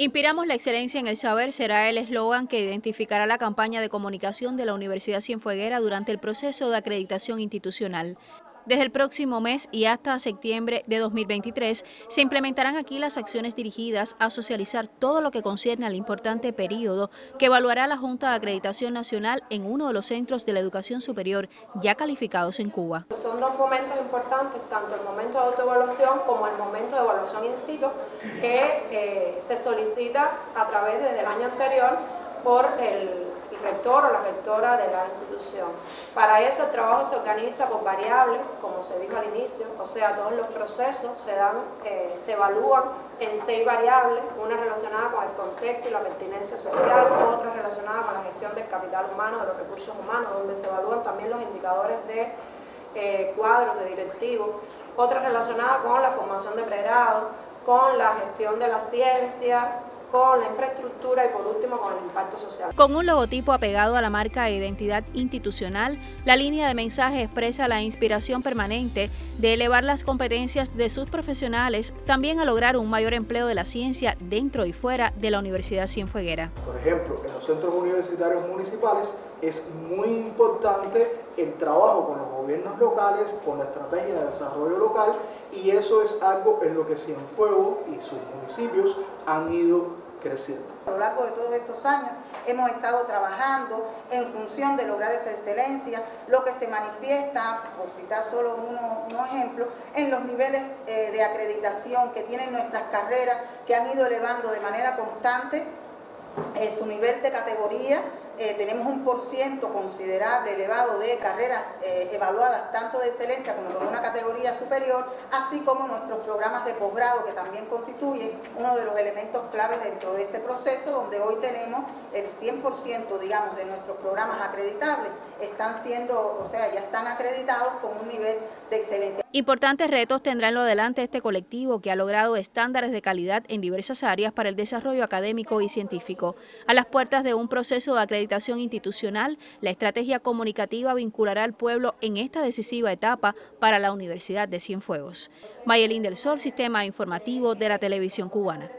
Inspiramos la excelencia en el saber será el eslogan que identificará la campaña de comunicación de la Universidad Cienfueguera durante el proceso de acreditación institucional. Desde el próximo mes y hasta septiembre de 2023 se implementarán aquí las acciones dirigidas a socializar todo lo que concierne al importante periodo que evaluará la Junta de Acreditación Nacional en uno de los centros de la educación superior ya calificados en Cuba. Son dos momentos importantes, tanto el momento de autoevaluación como el momento de evaluación in situ, que eh, se solicita a través desde el año anterior por el rector o la rectora de la institución. Para eso el trabajo se organiza por variables, como se dijo al inicio, o sea, todos los procesos se, dan, eh, se evalúan en seis variables, una relacionada con el contexto y la pertinencia social, otra relacionada con la gestión del capital humano, de los recursos humanos, donde se evalúan también los indicadores de eh, cuadros de directivos, otra relacionada con la formación de pregrado, con la gestión de la ciencia, con la infraestructura y por último con el impacto social. Con un logotipo apegado a la marca de identidad institucional, la línea de mensaje expresa la inspiración permanente de elevar las competencias de sus profesionales, también a lograr un mayor empleo de la ciencia dentro y fuera de la Universidad Cienfueguera. Por ejemplo, en los centros universitarios municipales es muy importante el trabajo con los gobiernos locales, con la estrategia de desarrollo local y eso es algo en lo que Cienfuegos y sus municipios han ido A lo largo de todos estos años hemos estado trabajando en función de lograr esa excelencia, lo que se manifiesta, por citar solo unos ejemplos, en los niveles eh, de acreditación que tienen nuestras carreras, que han ido elevando de manera constante eh, su nivel de categoría, eh, tenemos un por ciento considerable, elevado de carreras eh, evaluadas tanto de excelencia como con una categoría superior, así como nuestros programas de posgrado que también constituyen uno de los elementos claves dentro de este proceso, donde hoy tenemos el 100% digamos de nuestros programas acreditables están siendo, o sea, ya están acreditados con un nivel de excelencia. Importantes retos tendrá en lo adelante este colectivo que ha logrado estándares de calidad en diversas áreas para el desarrollo académico y científico. A las puertas de un proceso de acreditación institucional, la estrategia comunicativa vinculará al pueblo en esta decisiva etapa para la Universidad de Cienfuegos. Mayelín del Sol, Sistema Informativo de la Televisión Cubana.